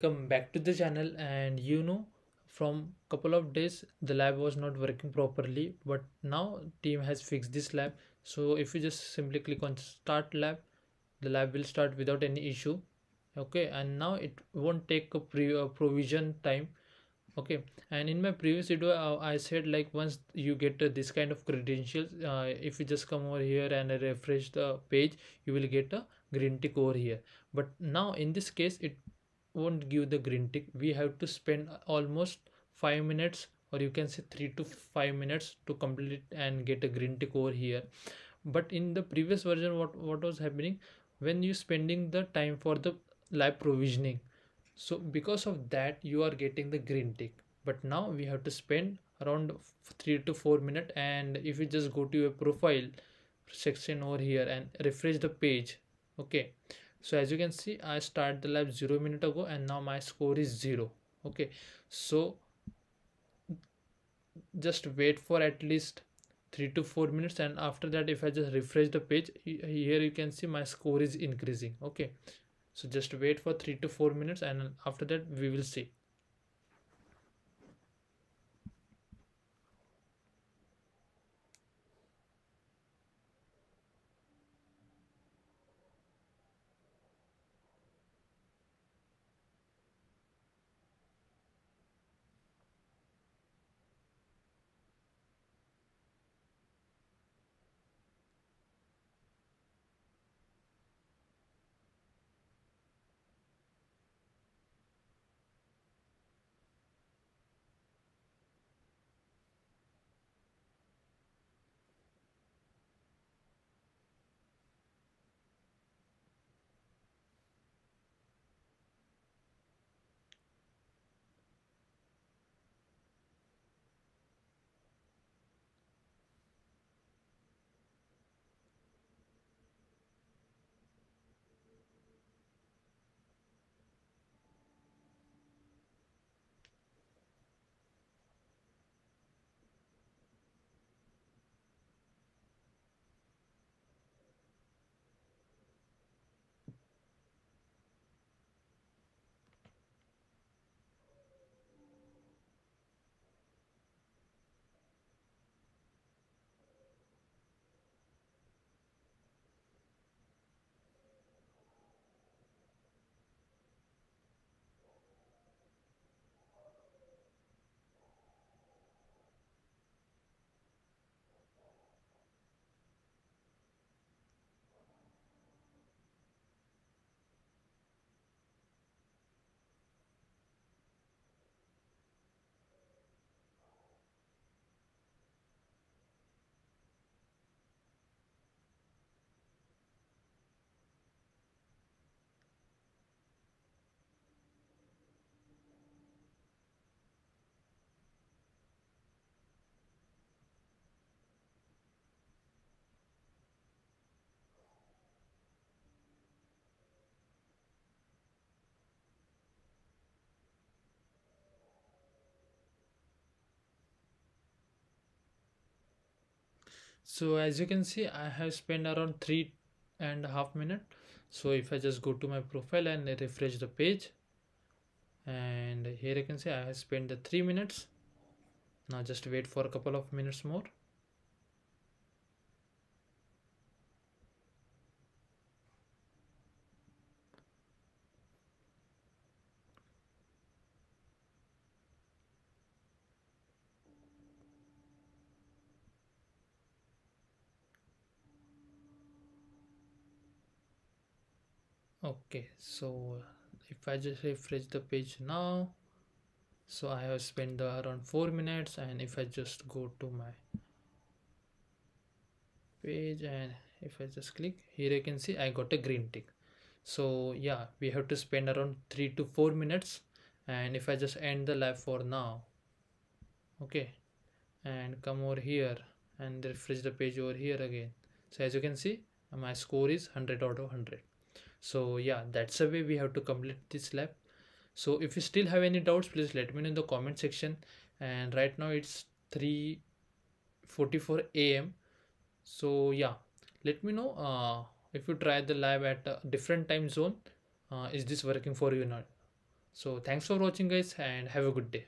come back to the channel and you know from couple of days the lab was not working properly but now team has fixed this lab. So if you just simply click on start lab the lab will start without any issue. Okay and now it won't take a pre uh, provision time. Okay and in my previous video uh, i said like once you get uh, this kind of credentials uh, if you just come over here and refresh the page you will get a green tick over here. But now in this case it won't give the green tick. We have to spend almost five minutes or you can say three to five minutes to complete and get a green tick over here. But in the previous version what what was happening? When you spending the time for the lab provisioning. So because of that you are getting the green tick. But now we have to spend around three to four minutes and if you just go to your profile section over here and refresh the page okay so as you can see i start the lab zero minute ago and now my score is zero. Okay. So just wait for at least three to four minutes and after that if i just refresh the page here you can see my score is increasing. Okay. So just wait for three to four minutes and after that we will see so as you can see i have spent around three and a half minute. So if i just go to my profile and refresh the page and here you can see i have spent the three minutes. Now just wait for a couple of minutes more okay so if i just refresh the page now so i have spent around four minutes and if i just go to my page and if i just click here you can see i got a green tick. So yeah we have to spend around three to four minutes and if i just end the lab for now okay and come over here and refresh the page over here again. So as you can see my score is 100 out of 100 so yeah that's the way we have to complete this lab. So if you still have any doubts please let me know in the comment section. And right now it's 3:44 a.m so yeah let me know uh, if you try the lab at a different time zone uh, is this working for you or not? So thanks for watching guys and have a good day